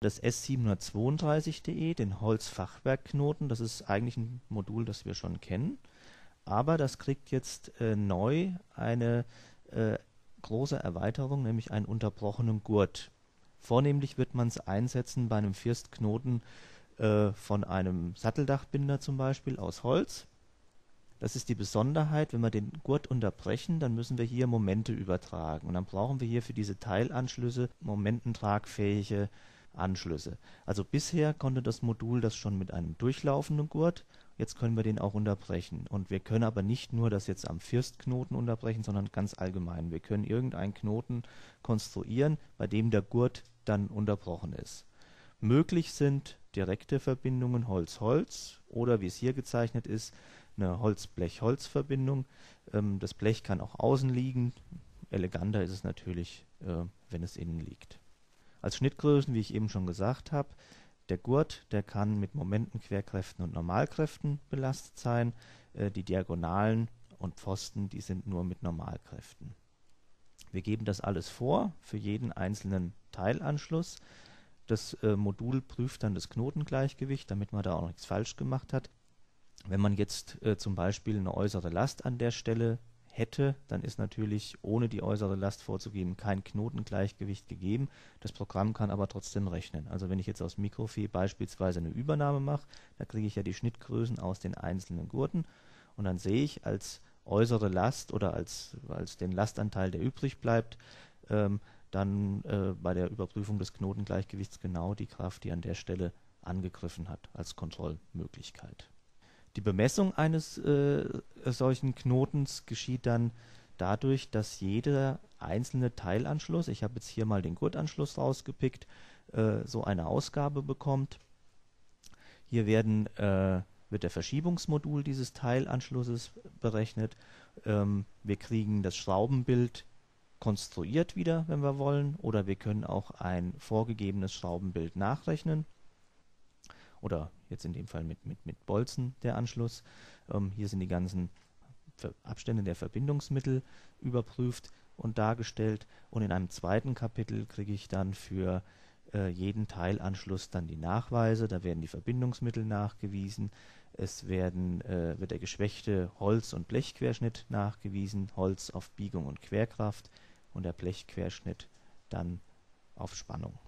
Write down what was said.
das S732.de, den Holzfachwerkknoten. Das ist eigentlich ein Modul, das wir schon kennen. Aber das kriegt jetzt äh, neu eine äh, große Erweiterung, nämlich einen unterbrochenen Gurt. Vornehmlich wird man es einsetzen bei einem Firstknoten äh, von einem Satteldachbinder zum Beispiel aus Holz. Das ist die Besonderheit, wenn wir den Gurt unterbrechen, dann müssen wir hier Momente übertragen. Und dann brauchen wir hier für diese Teilanschlüsse momententragfähige Anschlüsse. Also bisher konnte das Modul das schon mit einem durchlaufenden Gurt, jetzt können wir den auch unterbrechen. Und wir können aber nicht nur das jetzt am Firstknoten unterbrechen, sondern ganz allgemein. Wir können irgendeinen Knoten konstruieren, bei dem der Gurt dann unterbrochen ist. Möglich sind direkte Verbindungen Holz-Holz oder wie es hier gezeichnet ist, eine Holz-Blech-Holz-Verbindung. Ähm, das Blech kann auch außen liegen. Eleganter ist es natürlich, äh, wenn es innen liegt. Als Schnittgrößen, wie ich eben schon gesagt habe, der Gurt, der kann mit Momenten, Querkräften und Normalkräften belastet sein. Äh, die Diagonalen und Pfosten, die sind nur mit Normalkräften. Wir geben das alles vor für jeden einzelnen Teilanschluss. Das äh, Modul prüft dann das Knotengleichgewicht, damit man da auch nichts falsch gemacht hat. Wenn man jetzt äh, zum Beispiel eine äußere Last an der Stelle hätte, dann ist natürlich ohne die äußere Last vorzugeben kein Knotengleichgewicht gegeben. Das Programm kann aber trotzdem rechnen. Also wenn ich jetzt aus Mikrofee beispielsweise eine Übernahme mache, da kriege ich ja die Schnittgrößen aus den einzelnen Gurten und dann sehe ich als äußere Last oder als, als den Lastanteil, der übrig bleibt, ähm, dann äh, bei der Überprüfung des Knotengleichgewichts genau die Kraft, die an der Stelle angegriffen hat, als Kontrollmöglichkeit. Die Bemessung eines äh, solchen Knotens geschieht dann dadurch, dass jeder einzelne Teilanschluss, ich habe jetzt hier mal den Gurtanschluss rausgepickt, äh, so eine Ausgabe bekommt. Hier werden, äh, wird der Verschiebungsmodul dieses Teilanschlusses berechnet. Ähm, wir kriegen das Schraubenbild konstruiert wieder, wenn wir wollen, oder wir können auch ein vorgegebenes Schraubenbild nachrechnen oder jetzt in dem Fall mit, mit, mit Bolzen der Anschluss. Ähm, hier sind die ganzen Abstände der Verbindungsmittel überprüft und dargestellt und in einem zweiten Kapitel kriege ich dann für äh, jeden Teilanschluss dann die Nachweise, da werden die Verbindungsmittel nachgewiesen, es werden, äh, wird der geschwächte Holz- und Blechquerschnitt nachgewiesen, Holz auf Biegung und Querkraft und der Blechquerschnitt dann auf Spannung.